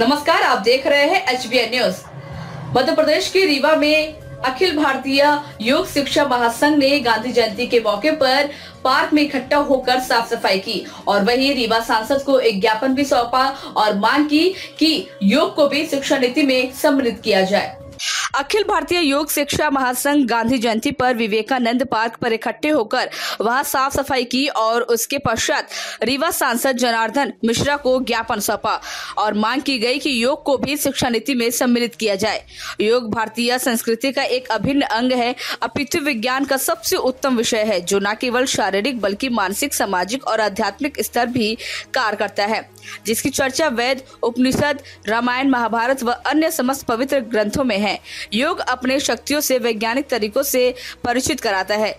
नमस्कार, आप देख रहे हैं एच न्यूज़। मध्य प्रदेश के रीवा में अखिल भारतीय योग शिक्षा महासंघ ने गांधी जयंती के मौके पर पार्क में इकट्ठा होकर साफ़ सफ़ाई की और वहीं रीवा सांसद को एक ज्ञापन भी सौंपा और मांग की कि योग को भी शिक्षा नीति में सम्मिलित किया जाए। अखिल भारतीय योग शिक्षा महासंघ गांधी जयंती पर विवेकानंद पार्क पर इकट्ठे होकर वहाँ साफ़ सफ़ाई की और उसके पश्चात रीवा सांसद जनार्दन मिश्रा को ज्ञापन सौंपा और मांग की गई कि योग को भी शिक्षा नीति में सम्मिलित किया जाए। योग भारतीय संस्कृति का एक अभिन्न अंग है। अपितु विज्ञान का सबसे उत्तम विषय है, जो न केवल शारीरिक बल्कि मानसिक, सामाजिक और आध्यात्मिक स्तर भी कार्य करता है। जिसकी चर्चा वेद, उपनिषद, रामायण, महाभारत व अन्य समस्त पवित्र ग्रंथों में है। योग अपने शक्तियों से वैज्ञानिक तरीकों से परिचित कराता है।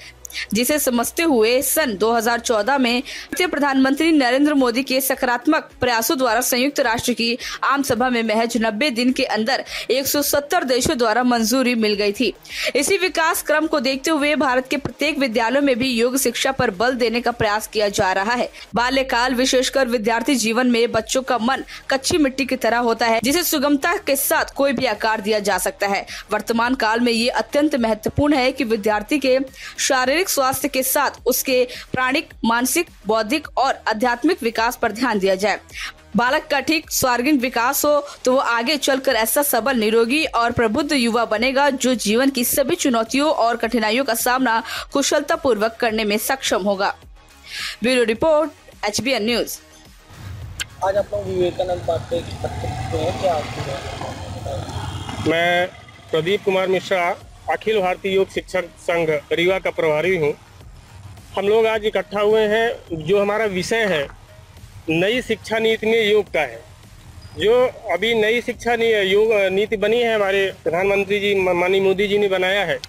जिसे समझते हुए सन 2014 में प्रधानमंत्री नरेंद्र मोदी के सकारात्मक प्रयासों द्वारा संयुक्त राष्ट्र की आम सभा में महज 90 दिन के अंदर 170 देशों द्वारा मंजूरी मिल गई थी। इसी विकास क्रम को देखते हुए भारत के प्रत्येक विद्यालयों में भी योग शिक्षा पर बल देने का प्रयास किया जा रहा है। बाल्यकाल विशेषकर विद्यार्थी जीवन में बच्चों का मन कच्ची मिट्टी की तरह होता है, जिसे सुगमता के साथ कोई भी आकार दिया जा सकता है। वर्तमान काल में ये अत्यंत महत्वपूर्ण है कि विद्यार्थी के शारीरिक शारीरिक स्वास्थ्य के साथ उसके प्राणिक मानसिक बौद्धिक और आध्यात्मिक विकास पर ध्यान दिया जाए। बालक का ठीक स्वर्गिक विकास हो तो वो आगे चलकर ऐसा सबल निरोगी और प्रबुद्ध युवा बनेगा जो जीवन की सभी चुनौतियों और कठिनाइयों का सामना कुशलता पूर्वक करने में सक्षम होगा। Bureau report HBN news. आज आप लोग विवेकानंद पार्क पे क्या मैं प्रदीप कुमार मिश्रा अखिल भारतीय योग शिक्षक संघ रीवा का प्रभारी हूँ। हम लोग आज इकट्ठा हुए हैं, जो हमारा विषय है, नई शिक्षा नीति में योग का है। जो अभी नई शिक्षा योग, नीति बनी है, हमारे प्रधानमंत्री जी माननीय मोदी जी ने बनाया है,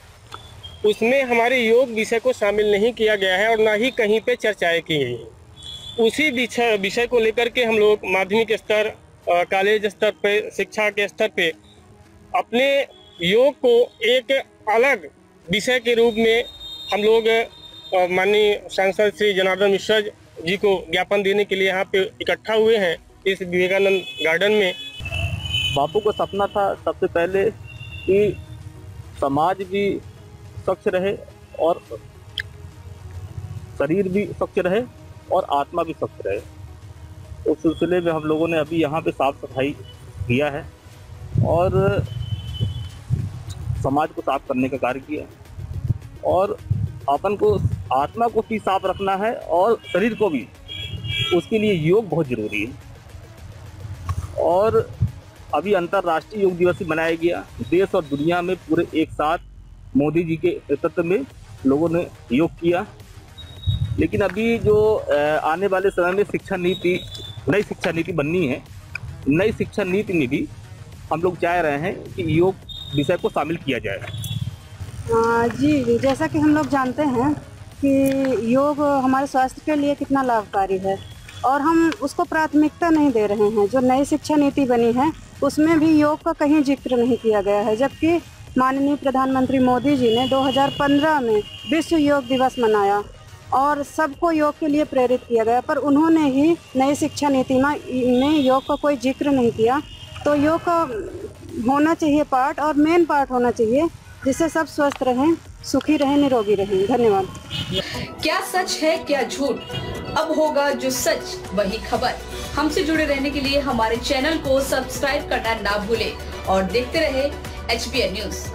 उसमें हमारे योग विषय को शामिल नहीं किया गया है और ना ही कहीं पे चर्चाएँ की गई उसी विषय विषय को लेकर के हम लोग माध्यमिक स्तर कॉलेज स्तर पे, शिक्षा के स्तर पे अपने योग को एक अलग विषय के रूप में हम लोग माननीय सांसद श्री जनार्दन मिश्रा जी को ज्ञापन देने के लिए यहाँ पे इकट्ठा हुए हैं इस विवेकानंद गार्डन में। बापू का सपना था सबसे पहले कि समाज भी स्वच्छ रहे और शरीर भी स्वच्छ रहे और आत्मा भी स्वच्छ रहे। उस सिलसिले में हम लोगों ने अभी यहाँ पे साफ़ सफ़ाई किया है और समाज को साफ़ करने का कार्य किया। और अपन को, आत्मा को भी साफ़ रखना है और शरीर को भी। उसके लिए योग बहुत ज़रूरी है। और अभी अंतर्राष्ट्रीय योग दिवस मनाया गया। देश और दुनिया में पूरे एक साथ मोदी जी के नेतृत्व में लोगों ने योग किया। लेकिन अभी जो आने वाले समय में शिक्षा नीति, नई शिक्षा नीति बननी है। नई शिक्षा नीति में भी हम लोग चाह रहे हैं कि योग विषय को शामिल किया जाए। जी जैसा कि हम लोग जानते हैं कि योग हमारे स्वास्थ्य के लिए कितना लाभकारी है और हम उसको प्राथमिकता नहीं दे रहे हैं। जो नई शिक्षा नीति बनी है, उसमें भी योग का कहीं ज़िक्र नहीं किया गया है, जबकि माननीय प्रधानमंत्री मोदी जी ने 2015 में विश्व योग दिवस मनाया और सबको योग के लिए प्रेरित किया गया, पर उन्होंने ही नई शिक्षा नीति में योग का कोई ज़िक्र नहीं किया। तो योग का होना चाहिए पार्ट और मेन पार्ट होना चाहिए, जिससे सब स्वस्थ रहें, सुखी रहें, निरोगी रहें। धन्यवाद। क्या सच है, क्या झूठ? अब होगा जो सच, वही खबर। हमसे जुड़े रहने के लिए हमारे चैनल को सब्सक्राइब करना ना भूले और देखते रहे एच न्यूज़